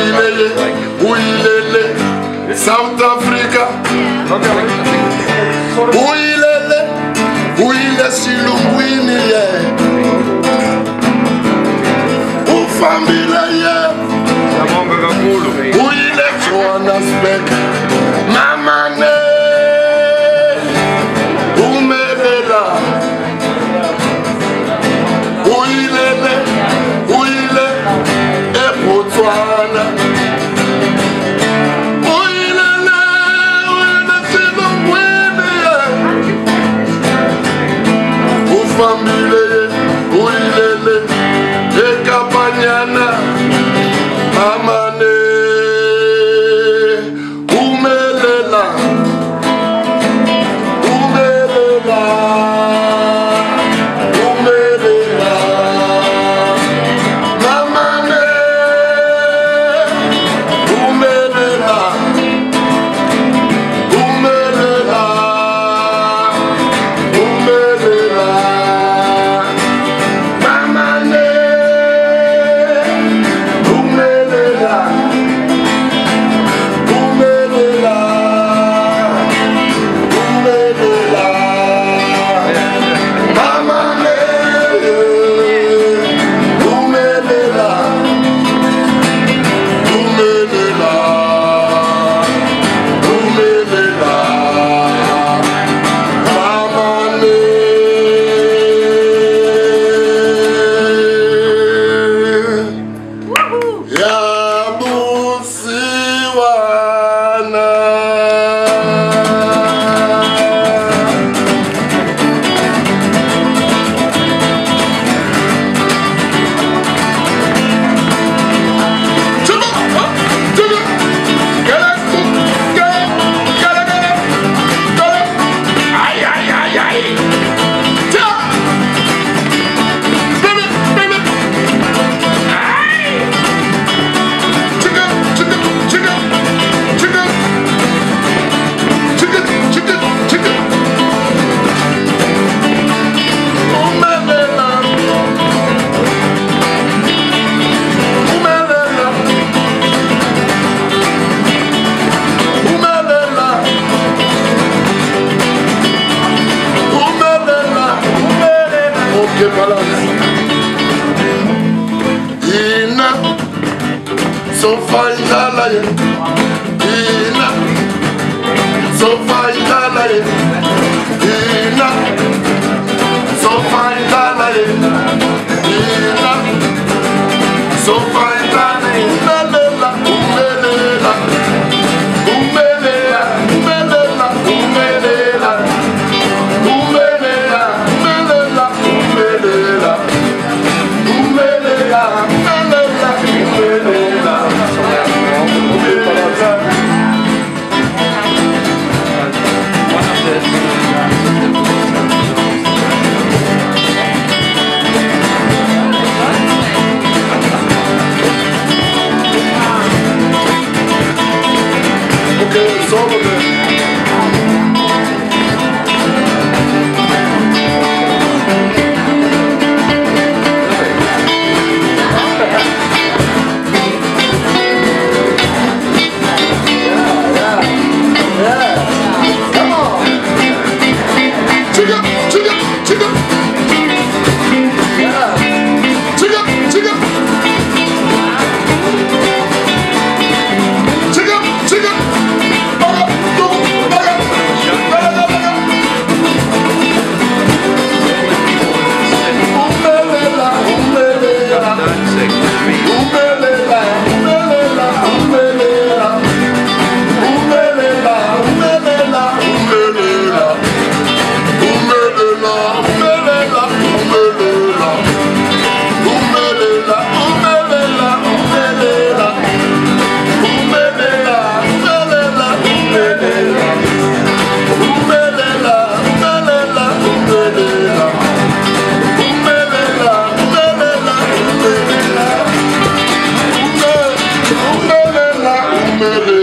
ufambile ye uyilele south africa. Uyilele uyile silungwini ye ufambile ye. Siyabonga kakhulu. uyile johannesburg Ina sofa idala ye Ina sofa idala ye Ina sofa idala ye Ina sofa It's. Amen.